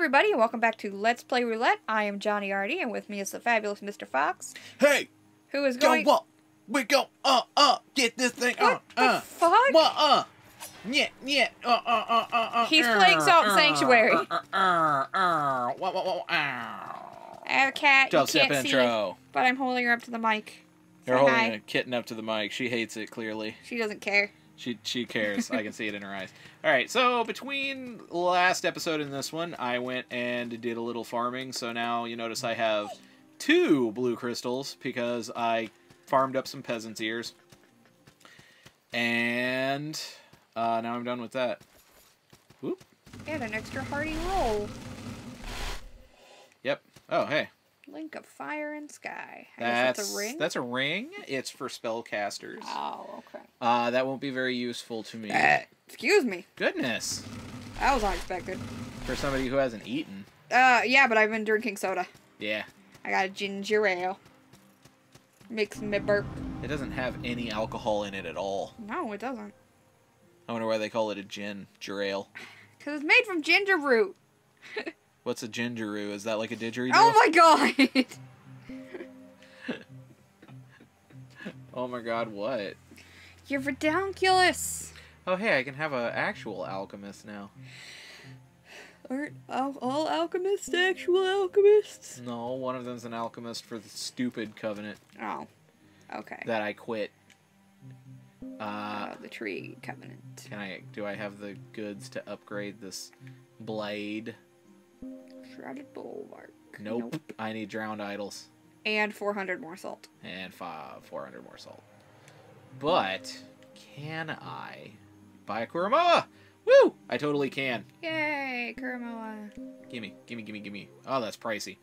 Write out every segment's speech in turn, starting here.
everybody, and welcome back to Let's Play Roulette. I am Johniarty, and with me is the fabulous Mr. Fox, Hey, who is go going. what? We go uh uh get this thing uh What the uh fuck? what uh yeah yeah uh uh uh uh uh He's uh, playing Salt uh, Sanctuary. uh uh uh uh what what what uh I have a cat. You can't see, intro. but I'm holding her up to the mic. You're Say holding hi. a kitten up to the mic. She hates it clearly. She doesn't care. She she cares. I can see it in her eyes. All right. So between last episode and this one, I went and did a little farming. So now you notice I have two blue crystals because I farmed up some peasants' ears. And uh, now I'm done with that. Whoop. And an extra hearty roll. Yep. Oh hey. Link of fire and sky. I That's guess that's a ring. that's a ring. It's for spellcasters. Oh, okay. Uh, that won't be very useful to me. Excuse me. Goodness. That was unexpected. For somebody who hasn't eaten. Uh, yeah, but I've been drinking soda. Yeah. I got a ginger ale. Makes me burp. It doesn't have any alcohol in it at all. No, it doesn't. I wonder why they call it a gin ale. Because it's made from ginger root. What's a gingeroo? Is that like a didgeridoo? Oh my god! Oh my god, what? You're redonkulous. Oh hey, I can have an actual alchemist now. Aren't all, all alchemists actual alchemists? No, one of them's an alchemist for the stupid covenant Oh. Okay. that I quit. Uh, Uh, the tree covenant. can I? Do I have the goods to upgrade this blade? Shrouded bulwark. Nope. I need drowned idols And 400 more salt. and five, 400 more salt. But can I buy a Kuromoa? Woo! I totally can. Yay, Kuromoa. Gimme, gimme, gimme, gimme. Oh, that's pricey.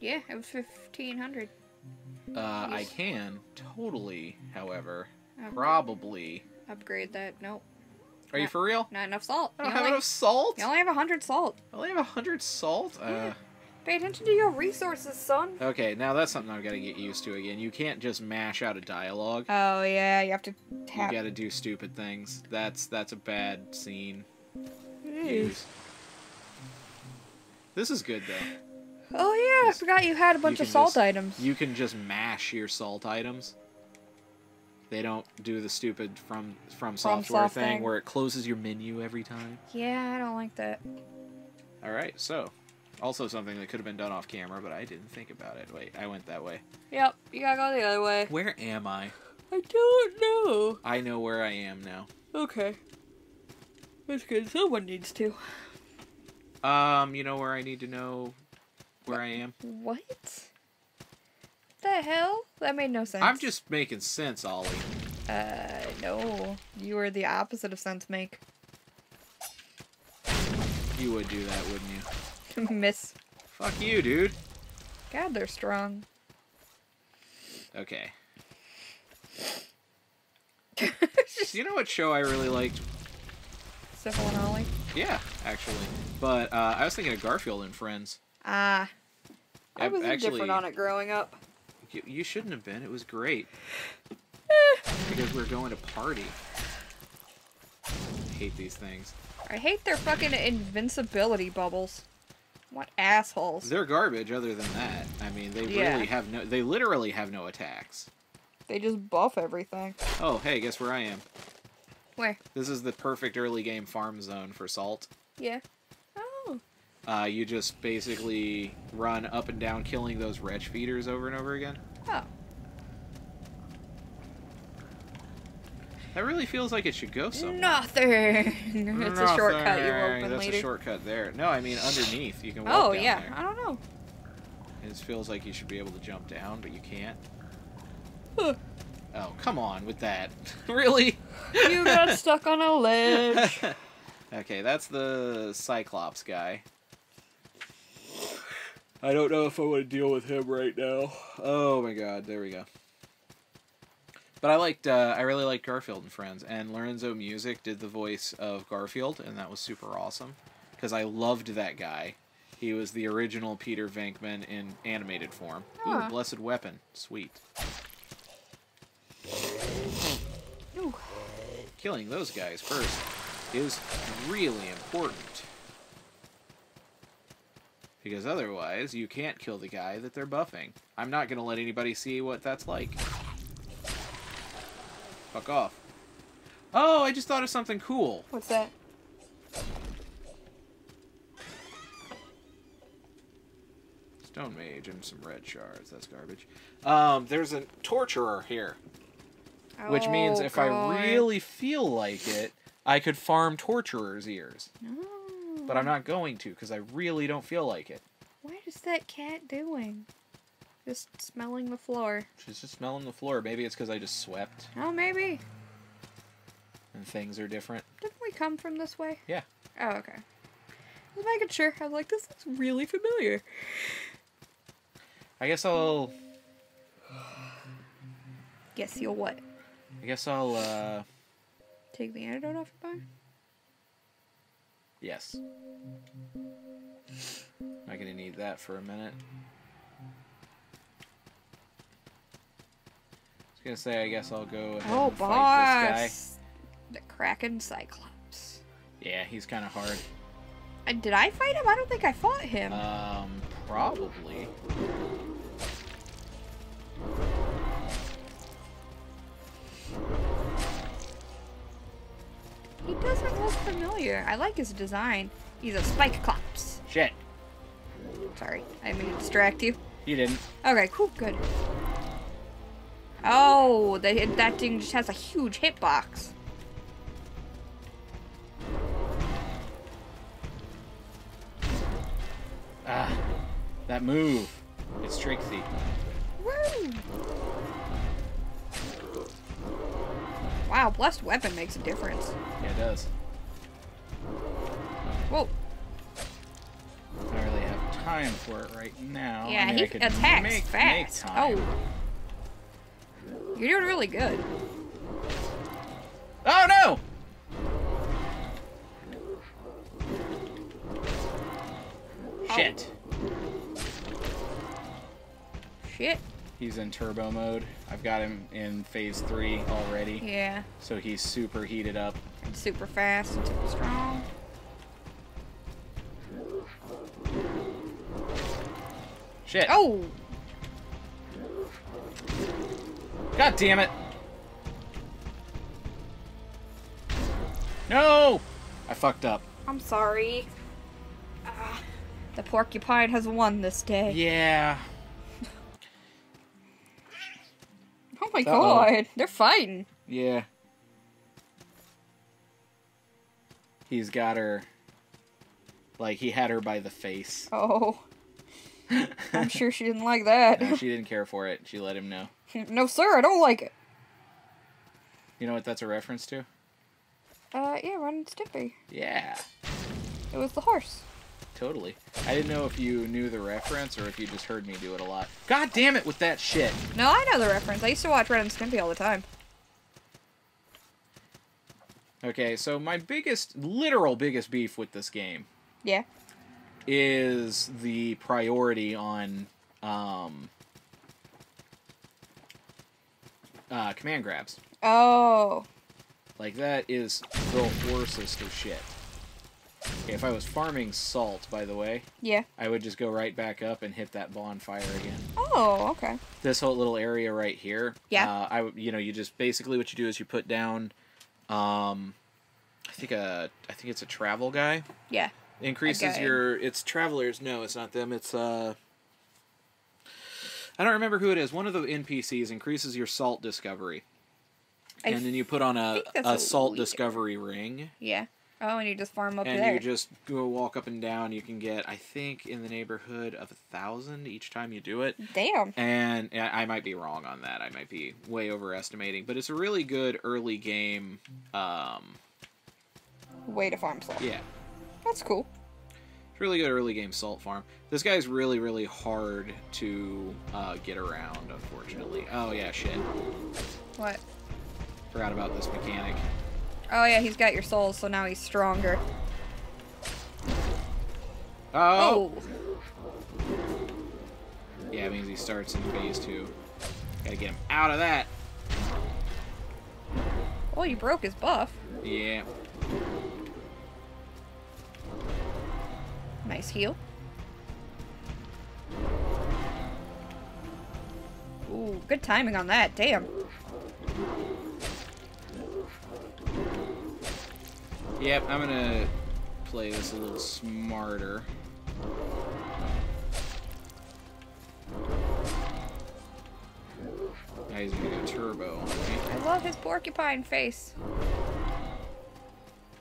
Yeah, it was 1500. Uh, I can totally, however, probably. Upgrade that. Nope. Are you for real? Not enough salt. I don't have only, enough salt. you only have 100 salt. I only have a hundred salt. Uh, Pay attention to your resources, son. okay, now that's something I've got to get used to again. You can't just mash out a dialogue. Oh, yeah, you have to You got to do stupid things. That's that's a bad scene. Use. This is good though. Oh, yeah, I forgot you had a bunch of salt just- items. You can just mash your salt items. They don't do the stupid from FromSoftware Soft thing thing. where it closes your menu every time. Yeah, I don't like that. All right, so also something that could have been done off camera, but I didn't think about it. Wait, I went that way. Yep, you gotta go the other way. Where am I? I don't know. I know where I am now. Okay. That's good. Someone needs to. Um, you know where I need to know where I am? What? The hell? That made no sense. I'm just making sense, Ollie. Uh, no. You were the opposite of sense make. You would do that, wouldn't you? Miss. Fuck you, dude. God, they're strong. Okay. You know what show I really liked? Sifl and Olly. Yeah, actually. But uh, I was thinking of Garfield and Friends. Ah. I I- was actually- indifferent on it growing up. You, you shouldn't have been. It was great. Because we're going to party. I hate these things. I hate their fucking invincibility bubbles. What assholes. They're garbage other than that. I mean, they Yeah. really have no... They literally have no attacks. They just buff everything. Oh, hey, guess where I am? Where? This is the perfect early game farm zone for salt. Yeah. Uh, you just basically run up and down killing those wretch feeders over and over again. Oh. That really feels like it should go somewhere. Nothing. it's a shortcut you open That's later. a shortcut there. No, I mean underneath. You can walk oh yeah. there. I don't know. It feels like you should be able to jump down, but you can't. Huh. Oh, come on with that. really? You got stuck on a ledge. okay, that's the Cyclops guy. I don't know if I want to deal with him right now. Oh my god, there we go. But I liked, uh, I really liked Garfield and Friends, and Lorenzo Music did the voice of Garfield, and that was super awesome because I loved that guy. He was the original Peter Venkman in animated form. Ooh, blessed weapon, sweet. Ooh. Killing those guys first is really important. Because otherwise, you can't kill the guy that they're buffing. I'm not going to let anybody see what that's like. Fuck off. Oh, I just thought of something cool. What's that? Stone Mage and some red shards. That's garbage. Um, there's a Torturer here. Which means Oh, if I really feel like it, I could farm Torturer's ears. No. But I'm not going to, because I really don't feel like it. What is that cat doing? Just smelling the floor. She's just smelling the floor. Maybe it's because I just swept Oh, maybe. and things are different. Didn't we come from this way? Yeah. Oh, okay. Just making sure. I was like, this looks really familiar. I guess I'll. Guess you'll what? I guess I'll. uh... Take the antidote off your body? Yes. Am Not gonna need that for a minute. I was gonna say, I guess I'll go ahead Oh, and fight this boss! The Kraekan Cyclops. Yeah, he's kind of hard. Did I fight him? I don't think I fought him. Um, probably. He doesn't look familiar. I like his design. He's a Spike Clops. Shit, Sorry, I didn't mean to distract you. you didn't. Okay, cool, good. Oh, the, that thing just has a huge hitbox. Ah, that move. It's Trixie. Woo! Wow, blessed weapon makes a difference. Yeah, it does. Whoa. I don't really have time for it right now. Yeah, I mean, he attacks make, fast. Make time. Oh. You're doing really good. Oh no! Oh. Shit. Shit. He's in turbo mode. I've got him in phase three already, Yeah. so he's super heated up. And super fast and super strong. Shit. Oh! God damn it! No! I fucked up. I'm sorry. Ah, the porcupine has won this day. Yeah. My Uh-oh. god, they're fighting. Yeah. He's got her. Like, he had her by the face. Oh, I'm sure she didn't like that. No, she didn't care for it. She let him know. no, sir, I don't like it. You know what that's a reference to? Uh, yeah, Ren and Stimpy. Yeah, It was the horse. Totally. I didn't know if you knew the reference or if you just heard me do it a lot. God damn it with that shit. No, I know the reference. I used to watch Ren and Stimpy all the time. Okay, so my biggest, literal biggest beef with this game Yeah. is the priority on um, uh, command grabs. Oh. Like that is the worstest of shit. Okay, if I was farming salt, by the way, Yeah. I would just go right back up and hit that bonfire again. Oh, okay. This whole little area right here. Yeah. Uh, I you know, you just basically what you do is you put down, um, I think a, I think it's a travel guy. Yeah. Increases your, it's travelers. No, it's not them. It's uh. I don't remember who it is. One of the NPCs increases your salt discovery, I and then you put on a, a salt weird- discovery ring. Yeah. Oh, and you just farm up and there. you just go walk up and down. You can get, I think, in the neighborhood of a thousand each time you do it. Damn. And I I might be wrong on that. I might be way overestimating, but it's a really good early game. Um, Way to farm salt. yeah, That's cool. it's really good early game salt farm. This guy's really, really hard to uh, get around. Unfortunately. Oh yeah, shit. What? Forgot about this mechanic. Oh yeah, he's got your souls, so now he's stronger. Oh! oh. Yeah, it means he starts in phase two. Gotta get him out of that. Oh, you broke his buff. Yeah. Nice heal. Ooh, good timing on that. Damn. Yep, I'm gonna play this a little smarter. Now he's gonna go turbo. I love his porcupine face.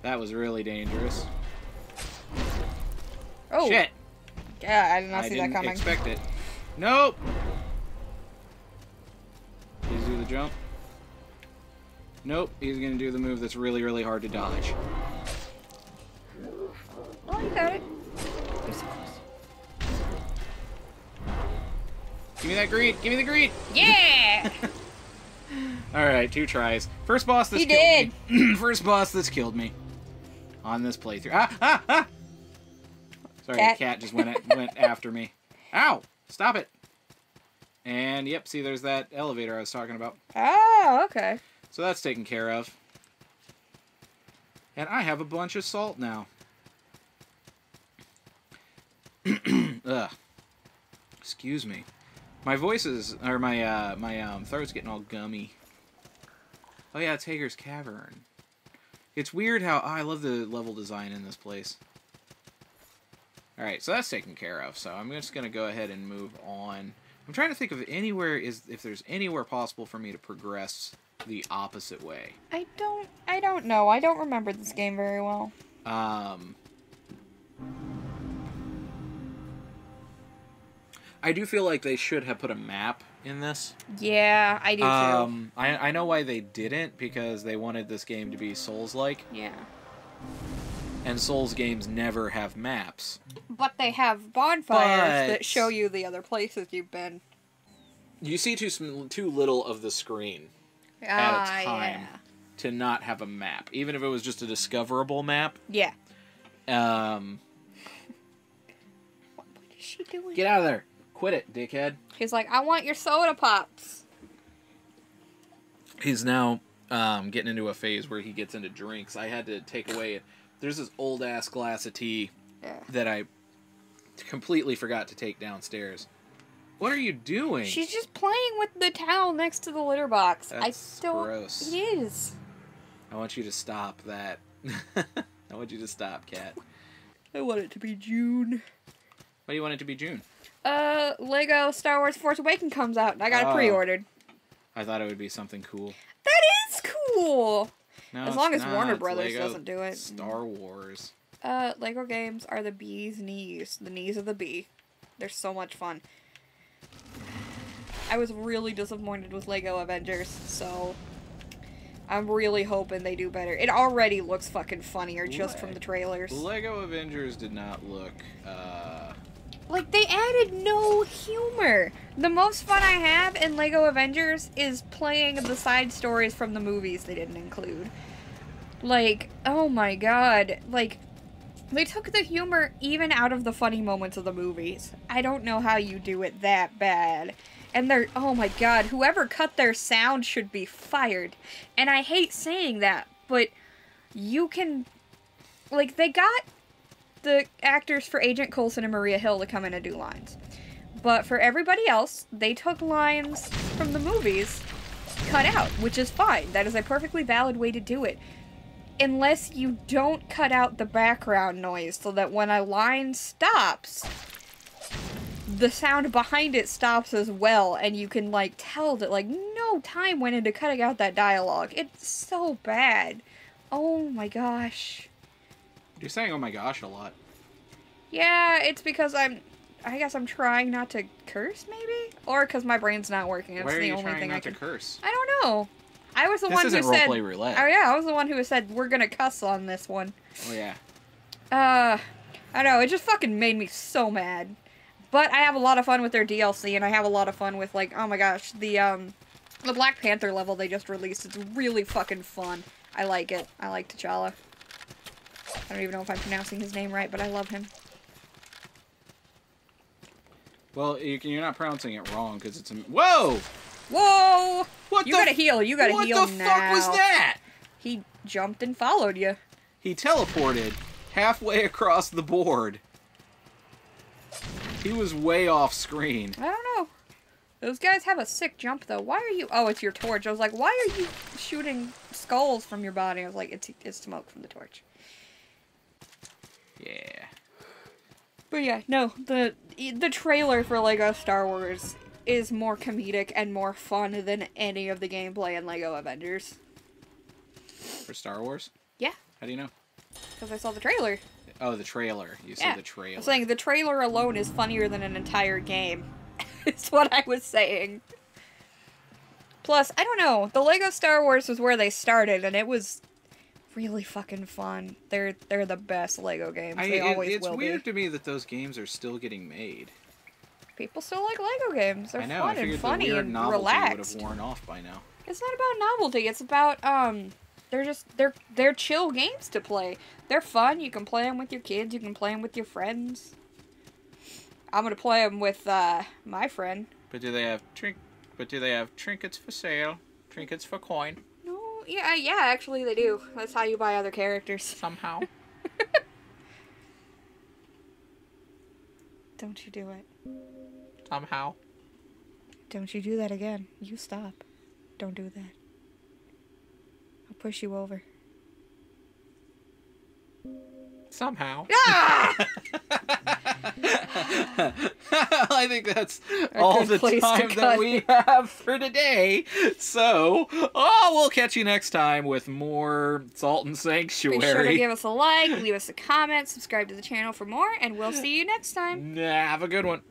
That was really dangerous. Oh, Shit! yeah, I did not I see didn't that coming. expect it. Nope! He's do the jump. Nope, he's gonna do the move that's really, really hard to dodge. You got it. You're so close. Give me that greed! Give me the greed! Yeah! Alright, two tries. First boss that's He killed me. First boss that's killed me. On this playthrough. Ah, ah, ah! Sorry, Cat. the cat just went went after me. Ow! Stop it! And yep, see there's that elevator I was talking about. oh, okay. So that's taken care of. And I have a bunch of salt now. Ugh. Excuse me. My voice is, or my uh, my um, throat's getting all gummy. Oh yeah, it's Hager's Cavern. It's weird how oh, I love the level design in this place. All right, so that's taken care of. So I'm just gonna go ahead and move on. I'm trying to think of anywhere is if there's anywhere possible for me to progress the opposite way. I don't. I don't know. I don't remember this game very well. Um, I do feel like they should have put a map in this. Yeah, I do too. Um, I I know why they didn't because they wanted this game to be Souls like, yeah. and Souls games never have maps. But they have bonfires But- that show you the other places you've been. You see too too little of the screen Ah, at a time to not have a map, even if it was just a discoverable map. Yeah. yeah. Um, What, what is she doing? get out of there! Quit it, dickhead. He's like, I want your soda pops. he's now um, getting into a phase where he gets into drinks. I had to take away. There's this old ass glass of tea Yeah. that I completely forgot to take downstairs. What are you doing? She's just playing with the towel next to the litter box. I That's don't. gross. It is. I want you to stop that. I want you to stop, cat. I want it to be June. Why do you want it to be June? Uh, Lego Star Wars Force Awakens comes out, and I got Oh. it pre-ordered. I thought it would be something cool. That is cool. No, As long as not. Warner Brothers Lego doesn't do it. Star Wars. Uh, Lego games are the bee's knees, the knees of the bee. They're so much fun. I was really disappointed with Lego Avengers, so I'm really hoping they do better. It already looks fucking funnier just from the trailers. Lego Avengers did not look. Uh, Like they added no humor. The most fun I have in Lego Avengers is playing the side stories from the movies they didn't include. Like, oh my god, like they took the humor even out of the funny moments of the movies. I don't know how you do it that bad. And they're oh my god, whoever cut their sound should be fired. And I hate saying that, but you can like they got the actors for Agent Coulson and Maria Hill to come in and do lines. But for everybody else, they took lines from the movies cut out, which is fine. That is a perfectly valid way to do it. Unless you don't cut out the background noise so that when a line stops, the sound behind it stops as well, and you can like tell that like no time went into cutting out that dialogue. It's so bad. Oh my gosh. You're saying, "Oh my gosh," a lot. Yeah, it's because I'm. I guess I'm trying not to curse, maybe, or because my brain's not working. It's Why are the you only trying thing I not can. to curse? I don't know. I was the This one isn't who said. roleplay roulette. Oh yeah, I was the one who said we're gonna cuss on this one. Oh yeah. Uh, I don't know it just fucking made me so mad. But I have a lot of fun with their DLC, and I have a lot of fun with like, oh my gosh, the um, the Black Panther level they just released. It's really fucking fun. I like it. I like T'Challa. I don't even know if I'm pronouncing his name right, but I love him. Well, you can, you're not pronouncing it wrong because it's a. Whoa! Whoa! What You gotta heal. You gotta heal now. what the fuck was that? He jumped and followed you. He teleported halfway across the board. He was way off screen. I don't know. Those guys have a sick jump though. Why are you? Oh, it's your torch. I was like, why are you shooting skulls from your body? I was like, it's it's smoke from the torch. Yeah. But yeah, no, the the trailer for Lego Star Wars is more comedic and more fun than any of the gameplay in Lego Avengers. For Star Wars? Yeah. How do you know? Because I saw the trailer. Oh, the trailer. You Yeah. said the trailer. I'm saying the trailer alone is funnier than an entire game. It's what I was saying. Plus, I don't know. The Lego Star Wars was where they started, and it was really fucking fun. They're they're the best Lego games. I, they it- always it's will weird be. to me that those games are still getting made. People still like Lego games. They're I know. fun I and funny and novelty would relaxed. have worn off by now. It's not about novelty. It's about um. They're just they're they're chill games to play. They're fun. You can play them with your kids. You can play them with your friends. I'm gonna play them with uh my friend. But do they have trink? But do they have trinkets for sale? Trinkets for coin yeah, yeah. Actually, they do. That's how you buy other characters. somehow. Don't you do it. somehow. Don't you do that again. You stop. Don't do that. I'll push you over. Somehow. Ah! I think that's A all the time that we have for today. So, oh, we'll catch you next time with more Salt and Sanctuary. Be sure to give us a like, leave us a comment, subscribe to the channel for more, and we'll see you next time. Nah, have a good one.